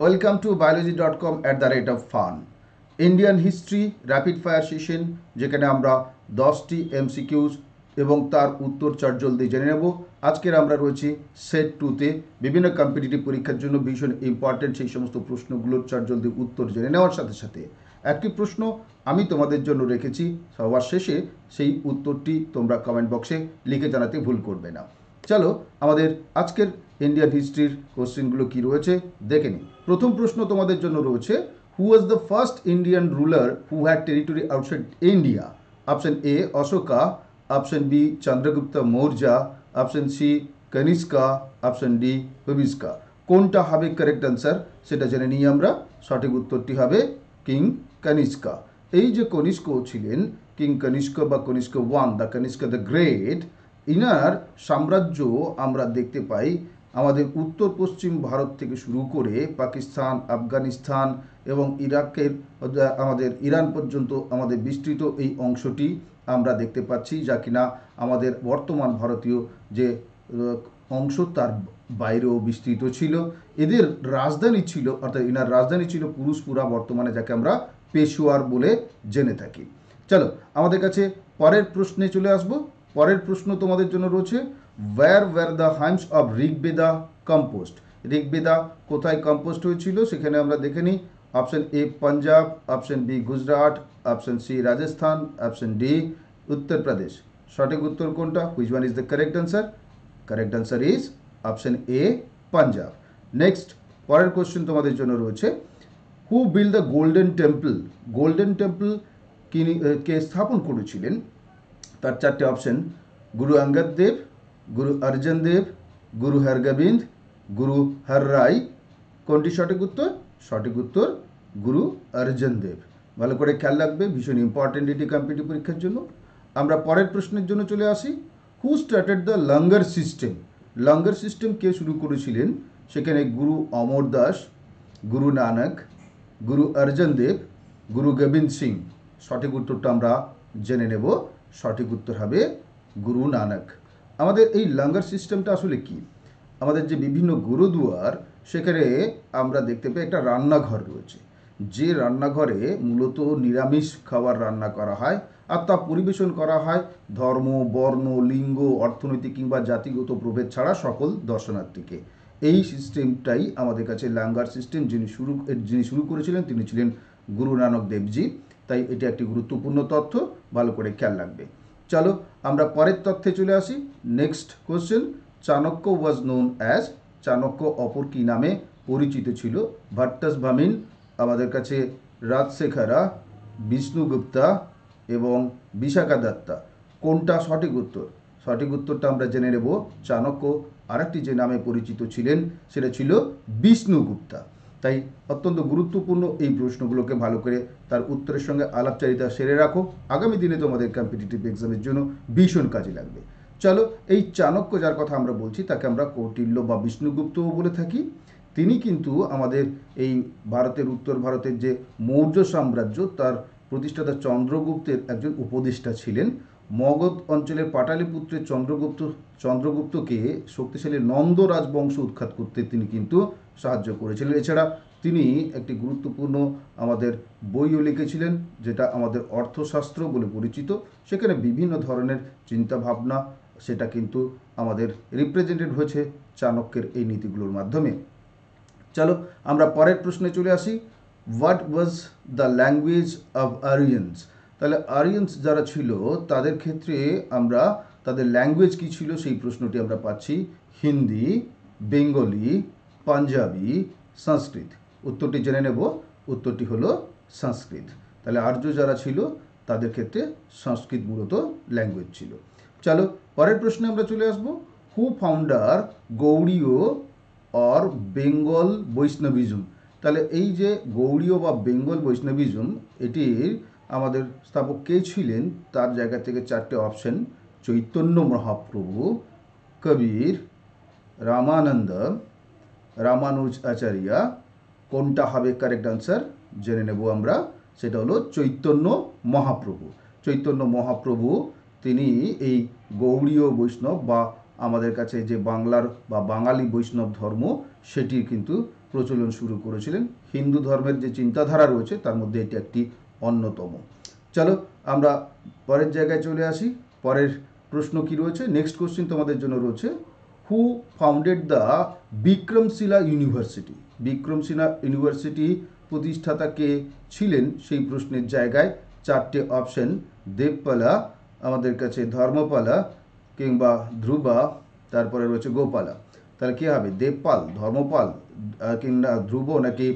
Welcome to biology dot com at the rate of fun Indian history rapid fire session যেখানে আমরা দশটি MCQs এবং তার উত্তর চার জলদি জেনে নেব। আজকের আমরা রয়েছি সেট টুতে বিভিন্ন কম্পিটিটিভ পরীক্ষার জন্য ভীষণ ইম্পর্টেন্ট সেই সমস্ত প্রশ্নগুলোর চার জলদি উত্তর জেনে নেওয়ার সাথে সাথে একটি প্রশ্ন আমি তোমাদের জন্য রেখেছি। সবার শেষে সেই উত্তরটি তোমরা কমেন্ট বক্সে লিখে জানাতে ভুল করবে না। চলো আমাদের আজকের ইন্ডিয়ান হিস্ট্রির কোশ্চেনগুলো কি রয়েছে দেখে নিই। প্রথম প্রশ্ন তোমাদের জন্য রয়েছে who was the first Indian ruler who had territory outside India option A Ashoka option B Chandragupta Maurya option C Kanishka option D Huvishka কোনটা হবে কারেক্ট অ্যান্সার সেটা জেনে নিই আমরা। সঠিক উত্তরটি হবে কিং কনিষ্কা এই যে কনিষ্ক ছিলেন কিং কনিষ্ক বা Kanishka one the Kanishka the great inner সাম্রাজ্য আমরা দেখতে পাই আমাদের উত্তর পশ্চিম ভারত থেকে শুরু করে পাকিস্তান, আফগানিস্তান এবং ইরাকের, আমাদের ইরান পর্যন্ত আমাদের বিস্তৃত এই অংশটি আমরা দেখতে পাচ্ছি যা কিনা আমাদের বর্তমান ভারতীয় যে অংশ তার বাইরেও বিস্তৃত ছিল। এদের রাজধানী ছিল, অর্থাৎ ইনার রাজধানী ছিল পুরুষপুরা বর্তমানে যাকে আমরা পেশোয়ার বলে জেনে থাকি। চলো, আমাদের কাছে পরের প্রশ্নে চলে আসব। পরের প্রশ্ন তোমাদের জন্য রয়েছে where were the hymns of Rigveda composed Rigveda কোথায় কম্পোস্ট হয়েছিল? সেখানে আমরা দেখে নিই। Option A Punjab option B Gujarat option C Rajasthan option D Uttar Pradesh সঠিক উত্তর কোনটা? Which one is the correct answer correct answer is option A Punjab next পরের কোশ্চেন তোমাদের জন্য রয়েছে who built the golden temple golden temple কে স্থাপন করেছিলেন? তার চারটে অপশন গুরু অঙ্গদ দেব, গুরু অর্জন দেব, গুরু হরগোবিন্দ, গুরু হর রায়। কোনটি সঠিক উত্তর? সঠিক উত্তর গুরু অর্জন দেব। ভালো করে খেয়াল রাখবে, ভীষণ ইম্পর্টেন্ট এটি কম্পিটিভ পরীক্ষার জন্য। আমরা পরের প্রশ্নের জন্য চলে আসি। Who started the langar system langar system কে শুরু করেছিলেন সেখানে গুরু অমর দাস, গুরু নানক, গুরু অর্জন দেব, গুরু গোবিন্দ সিং। সঠিক উত্তরটা আমরা জেনে নেব। সঠিক উত্তর হবে গুরু নানক। আমাদের এই লঙ্গার সিস্টেমটা আসলে কি? আমাদের যে বিভিন্ন গুরুদুয়ার, সেখানে আমরা দেখতে পাই একটা রান্নাঘর রয়েছে। যে রান্নাঘরে মূলত নিরামিষ খাবার রান্না করা হয় আর তা পরিবেশন করা হয় ধর্ম, বর্ণ, লিঙ্গ, অর্থনৈতিক কিংবা জাতিগত প্রভেদ ছাড়া সকল দর্শনার্থীকে। এই সিস্টেমটাই আমাদের কাছে লাঙ্গার সিস্টেম যিনি শুরু যিনি শুরু করেছিলেন তিনি ছিলেন গুরু নানক দেবজি। তাই এটা একটি গুরুত্বপূর্ণ তথ্য। ভালো করে খেয়াল রাখবে। চলো, আমরা পরের তথ্যে চলে আসি। Next question Chanakya was known as Chanakya অপর কি নামে পরিচিত ছিল? ভট্টাস ভামিন আমাদের কাছে রাজশেখরা, বিষ্ণুগুপ্তা এবং বিশাখা দত্তা কোনটা সঠিক উত্তর? সঠিক উত্তরটা আমরা জেনে নেব। চাণক্য আরেকটি যে নামে পরিচিত ছিলেন, সেটা ছিল বিষ্ণুগুপ্তা। তাই অত্যন্ত গুরুত্বপূর্ণ এই প্রশ্নগুলোকে ভালো করে তার উত্তরের সঙ্গে আলাপচারিতা সেরে রাখো। আগামী দিনে তোমাদের কম্পিটিটিভ এক্সামের জন্য ভীষণ কাজে লাগবে। চলো, এই চাণক্য যার কথা আমরা বলছি, তাকে আমরা কৌটিল্য বা বিষ্ণুগুপ্তও বলে থাকি। তিনি কিন্তু আমাদের এই ভারতের, উত্তর ভারতের যে মৌর্য সাম্রাজ্য, তার প্রতিষ্ঠাতা চন্দ্রগুপ্তের একজন উপদেষ্টা ছিলেন। মগধ অঞ্চলের পাটালিপুত্রের চন্দ্রগুপ্ত, চন্দ্রগুপ্তকে শক্তিশালী নন্দ রাজবংশ উৎখাত করতে তিনি কিন্তু সাহায্য করেছিলেন। এছাড়া তিনি একটি গুরুত্বপূর্ণ আমাদের বইও লিখেছিলেন, যেটা আমাদের অর্থশাস্ত্র বলে পরিচিত। সেখানে বিভিন্ন ধরনের চিন্তাভাবনা, সেটা কিন্তু আমাদের রিপ্রেজেন্টেড হয়েছে চাণক্যের এই নীতিগুলোর মাধ্যমে। চলো, আমরা পরের প্রশ্নে চলে আসি। What was the language of Aryans তাহলে আরিয়ান্স যারা ছিল, তাদের ক্ষেত্রে আমরা, তাদের ল্যাঙ্গুয়েজ কি ছিল সেই প্রশ্নটি আমরা পাচ্ছি। হিন্দি, বেঙ্গলি, পাঞ্জাবি, সংস্কৃত। উত্তরটি জেনে নেব। উত্তরটি হলো সংস্কৃত। তাহলে আর্য যারা ছিল, তাদের ক্ষেত্রে সংস্কৃত মূলত ল্যাঙ্গুয়েজ ছিল। চলো, পরের প্রশ্নে আমরা চলে আসব। Who founder Gaudiya or Bengal Vaishnavism তাহলে এই যে গৌড়ীয় বা বেঙ্গল বৈষ্ণবিজম এটির আমাদের স্থাপক কে ছিলেন? তার জায়গা থেকে চারটে অপশন চৈতন্য মহাপ্রভু, কবির, রামানন্দ, রামানুজ আচার্য। কোনটা হবে কারেক্ট আনসার জেনে নেব আমরা। সেটা হলো চৈতন্য মহাপ্রভু। চৈতন্য মহাপ্রভু, তিনি এই গৌড়ীয় বৈষ্ণব বা আমাদের কাছে যে বাংলার বা বাঙালি বৈষ্ণব ধর্ম, সেটির কিন্তু প্রচলন শুরু করেছিলেন। হিন্দু ধর্মের যে চিন্তাধারা রয়েছে, তার মধ্যে এটি একটি অন্যতম। চলো, আমরা পরের জায়গায় চলে আসি। পরের প্রশ্ন কি রয়েছে? নেক্সট কোশ্চেন তোমাদের জন্য রয়েছে who founded the Vikramashila University Vikramashila University প্রতিষ্ঠাতা কে ছিলেন? সেই প্রশ্নের জায়গায় চারটে অপশন দেবপালা আমাদের কাছে ধর্মপালা কিংবা ধ্রুবা তারপরে রয়েছে গোপালা তাহলে কী হবে? দেবপাল ধর্মপাল কিংবা ধ্রুব নাকি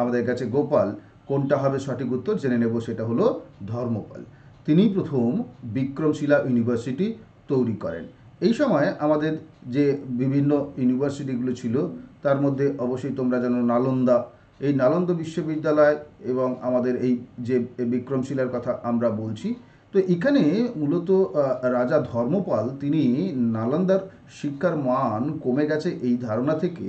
আমাদের কাছে গোপাল কোনটা হবে সঠিক উত্তর জেনে নেব, সেটা হলো ধর্মপাল। তিনি প্রথম বিক্রমশিলা ইউনিভার্সিটি তৈরি করেন। এই সময় আমাদের যে বিভিন্ন ইউনিভার্সিটিগুলো ছিল, তার মধ্যে অবশ্যই তোমরা জানো নালন্দা। এই নালন্দা বিশ্ববিদ্যালয় এবং আমাদের এই যে বিক্রমশিলার কথা আমরা বলছি, তো এখানে মূলত রাজা ধর্মপাল, তিনি নালন্দার শিক্ষার মান কমে গেছে এই ধারণা থেকে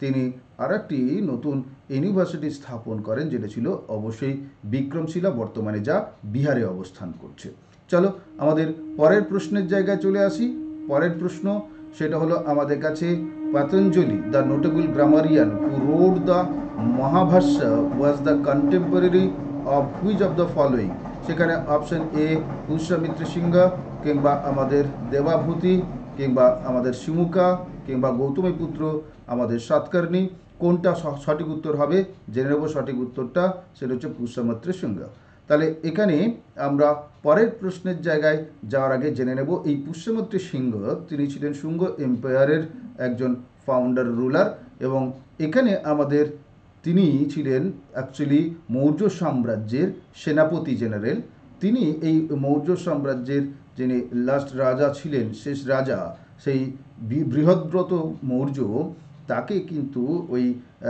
তিনি আর একটি নতুন ইউনিভার্সিটি স্থাপন করেন, যেটা ছিল অবশ্যই বিক্রমশিলা, বর্তমানে যা বিহারে অবস্থান করছে। চলো আমাদের পরের প্রশ্নের জায়গায় চলে আসি। পরের প্রশ্ন, সেটা হলো আমাদের কাছে Patanjali, the notable grammarian who wrote the Mahabhashya was the contemporary of which of the following সেখানে অপশন এ পুষ্যমিত্র সিংহ কিংবা আমাদের দেবাভূতি, কিংবা আমাদের শিমুকা কিংবা গৌতমী পুত্র আমাদের সাতকর্ণী, কোনটা সঠিক উত্তর হবে? জেনে নেব সঠিক উত্তরটা, সেটা হচ্ছে পুষ্যমিত্র সিংহ তাহলে এখানে আমরা পরের প্রশ্নের জায়গায় যাওয়ার আগে জেনে নেব, এই পুষ্যমিত্র সিংহ তিনি ছিলেন শুঙ্গ এম্পায়ারের একজন ফাউন্ডার রুলার এবং এখানে আমাদের তিনি ছিলেন অ্যাকচুয়ালি মৌর্য সাম্রাজ্যের সেনাপতি জেনারেল তিনি এই মৌর্য সাম্রাজ্যের যিনি লাস্ট রাজা ছিলেন, শেষ রাজা, সেই বৃহদ্রত মৌর্য তাকে কিন্তু ওই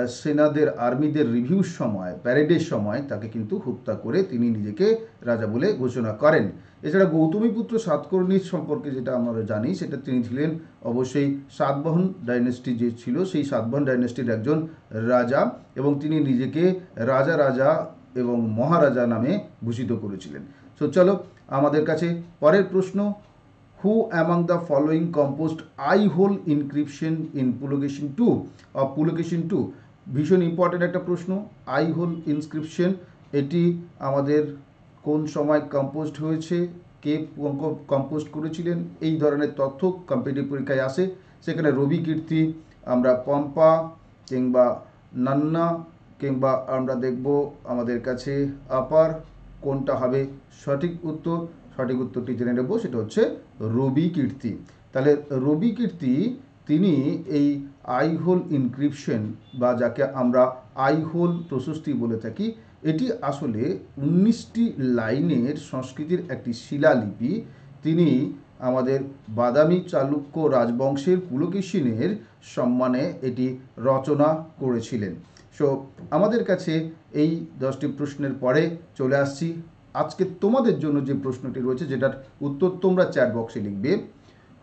সেনাদের, আর্মিদের রিভিউর সময় প্যারেডের সময় তাকে কিন্তু হত্যা করে তিনি নিজেকে রাজা বলে ঘোষণা করেন। এছাড়া গৌতমীপুত্র সাতকর্ণীর সম্পর্কে যেটা আমরা জানি, সেটা তিনি ছিলেন অবশ্যই সাতবাহন ডাইনেস্টি যে ছিল, সেই সাতবাহন ডাইনেস্টির একজন রাজা এবং তিনি নিজেকে রাজা রাজা এবং মহারাজা নামে ভূষিত করেছিলেন। সো চলো, আমাদের কাছে পরের প্রশ্ন who among the following composed Aihole inscription in Pulakeshin two of Pulakeshin two ভীষণ ইম্পর্টেন্ট একটা প্রশ্ন আই হোল ইনস্ক্রিপশন এটি আমাদের কোন সময় কম্পোস্ট হয়েছে, কে কম্পোস্ট করেছিলেন, এই ধরনের তথ্য কম্পিটিভ পরীক্ষায় আসে। সেখানে রবি কীর্তি, আমরা পম্পা কিংবা নান্না কিংবা আমরা দেখব আমাদের কাছে আপার কোনটা হবে সঠিক উত্তর। সঠিক উত্তরটি জেনে নেব, সেটা হচ্ছে রবি কীর্তি। তাহলে রবি কীর্তি, তিনি এই আইহোল ইনক্রিপশন বা যাকে আমরা আইহোল প্রশস্তি বলে থাকি, এটি আসলে উনিশটি লাইনের সংস্কৃতির একটি শিলালিপি। তিনি আমাদের বাদামি চালুক্য রাজবংশের পুলকেশিনের সম্মানে এটি রচনা করেছিলেন। সো আমাদের কাছে এই দশটি প্রশ্নের পরে চলে আসছি। আজকে তোমাদের জন্য যে প্রশ্নটি রয়েছে, যেটার উত্তর তোমরা চ্যাট বক্সে লিখবে।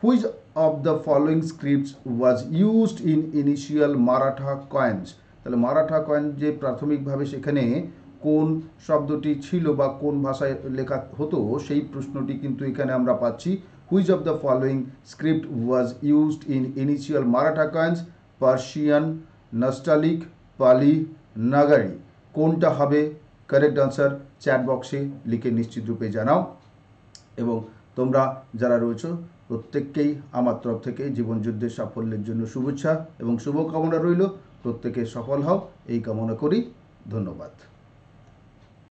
Which of the following scripts was used in initial Maratha coins তাহলে মারাঠা কয়েন যে প্রাথমিকভাবে সেখানে কোন শব্দটি ছিল বা কোন ভাষায় লেখা হতো, সেই প্রশ্নটি কিন্তু এখানে আমরা পাচ্ছি। Which of the following script was used in initial Maratha coins Persian nastaliq Pali Nagari কোনটা হবে? কারেক্ট আনসার চ্যাট বক্সে লিখে নিশ্চিত রূপে জানাও। এবং তোমরা যারা রয়েছো, প্রত্যেককেই আমার তরফ থেকে জীবনযুদ্ধের সাফল্যের জন্য শুভেচ্ছা এবং শুভকামনা রইল। প্রত্যেকে সফল হও। এই কামনা করি। ধন্যবাদ।